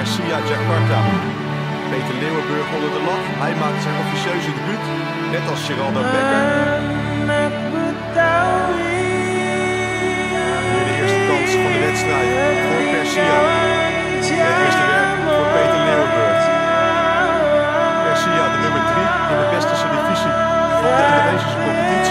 Persia Jakarta. Peter Leeuwenburg onder de lat. Hij maakt zijn officieuze debuut, net als Geraldo Becker. Hier de eerste kans van de wedstrijd voor Persia. Het eerste werk voor Peter Leeuwenburg. Persia, de nummer 3 in de westerse divisie van de Indonesische competitie.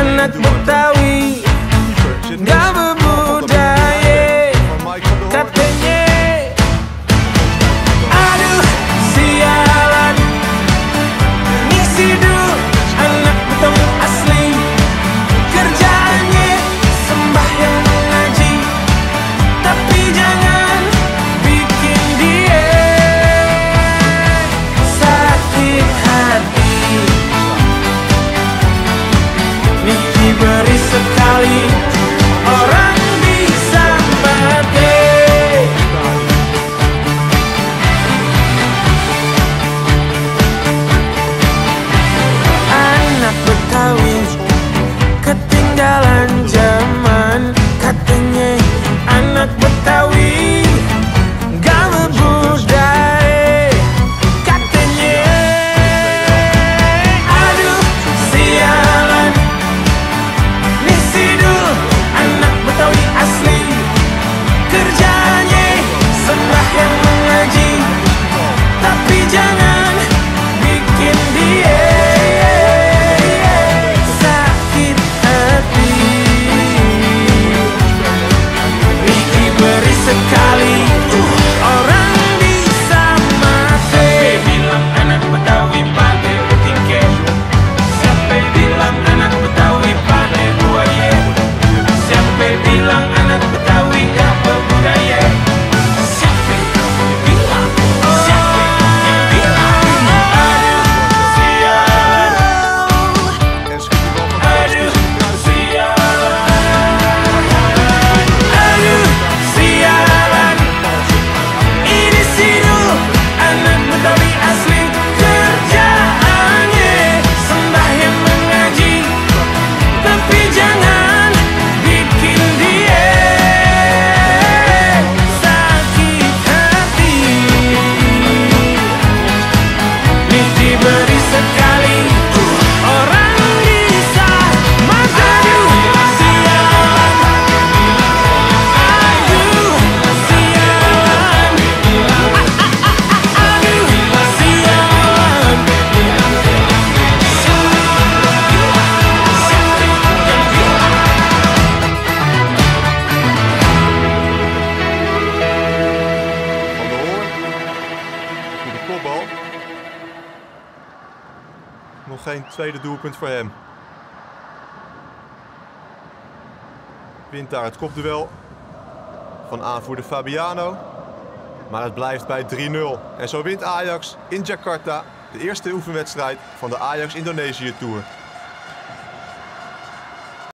Anak Betawi Gak Nog geen tweede doelpunt voor hem. Wint daar het kopduel van aanvoerder Fabiano. Maar het blijft bij 3-0. En zo wint Ajax in Jakarta de eerste oefenwedstrijd van de Ajax Indonesië Tour.